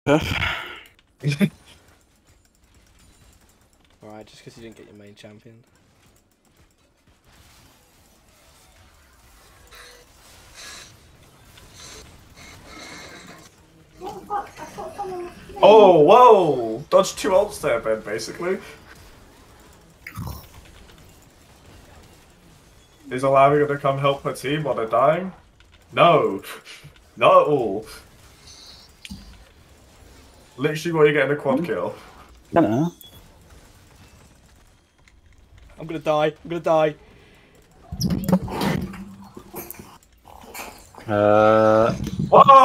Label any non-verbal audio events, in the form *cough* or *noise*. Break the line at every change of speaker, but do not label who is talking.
*laughs* Alright, just because you didn't get your main champion.
Oh, whoa! Dodge two ults there, Ben, basically. Is allowing her to come help her team while they're dying? No. Not at all. Literally while you're getting a quad kill.
I don't know.
I'm gonna die. I'm gonna die.
Uh,
Whoa!